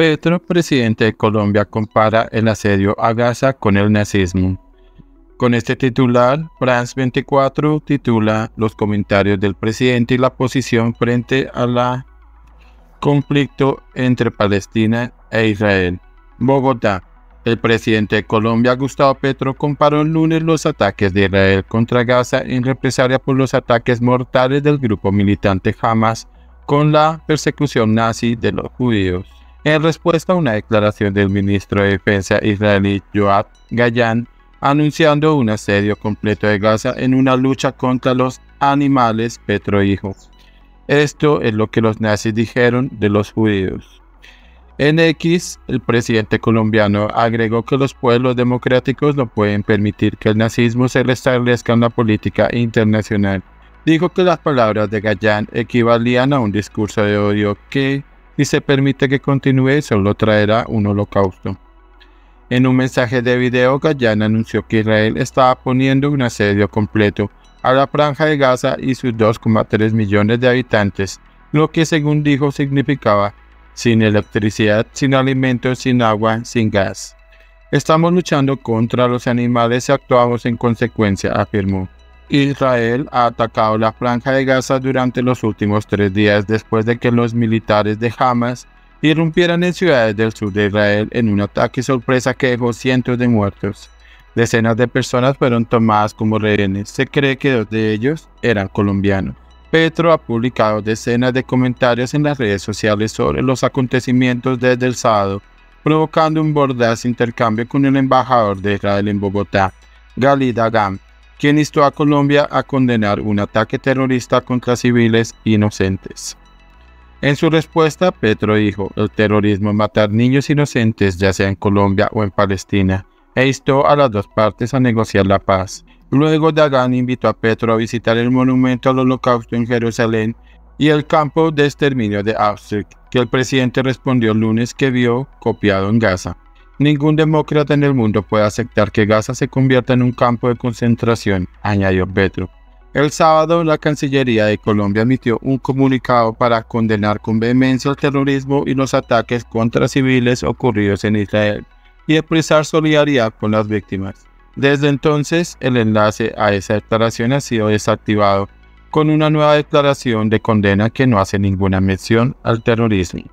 Petro, presidente de Colombia, compara el asedio a Gaza con el nazismo. Con este titular, France 24 titula Los comentarios del presidente y la posición frente al conflicto entre Palestina e Israel. Bogotá. El presidente de Colombia, Gustavo Petro, comparó el lunes los ataques de Israel contra Gaza en represalia por los ataques mortales del grupo militante Hamas con la persecución nazi de los judíos. En respuesta a una declaración del ministro de Defensa israelí Joab Gayan, anunciando un asedio completo de Gaza en una lucha contra los animales, Petro dijo, esto es lo que los nazis dijeron de los judíos. En X, el presidente colombiano agregó que los pueblos democráticos no pueden permitir que el nazismo se restablezca en la política internacional dijo que las palabras de Gallán equivalían a un discurso de odio que, si se permite que continúe, solo traerá un holocausto. En un mensaje de video, Gallán anunció que Israel estaba poniendo un asedio completo a la franja de Gaza y sus 2,3 millones de habitantes, lo que según dijo significaba sin electricidad, sin alimentos, sin agua, sin gas. Estamos luchando contra los animales y actuamos en consecuencia, afirmó. Israel ha atacado la franja de Gaza durante los últimos tres días después de que los militares de Hamas irrumpieran en ciudades del sur de Israel en un ataque sorpresa que dejó cientos de muertos. Decenas de personas fueron tomadas como rehenes. Se cree que dos de ellos eran colombianos. Petro ha publicado decenas de comentarios en las redes sociales sobre los acontecimientos desde el sábado, provocando un bordaz intercambio con el embajador de Israel en Bogotá, Galid Agam, quien instó a Colombia a condenar un ataque terrorista contra civiles inocentes. En su respuesta, Petro dijo, el terrorismo es matar niños inocentes ya sea en Colombia o en Palestina, e instó a las dos partes a negociar la paz. Luego Dagan invitó a Petro a visitar el monumento al holocausto en Jerusalén y el campo de exterminio de Auschwitz, que el presidente respondió el lunes que vio copiado en Gaza. Ningún demócrata en el mundo puede aceptar que Gaza se convierta en un campo de concentración, añadió Petro. El sábado, la Cancillería de Colombia emitió un comunicado para condenar con vehemencia el terrorismo y los ataques contra civiles ocurridos en Israel y expresar solidaridad con las víctimas. Desde entonces, el enlace a esa declaración ha sido desactivado con una nueva declaración de condena que no hace ninguna mención al terrorismo.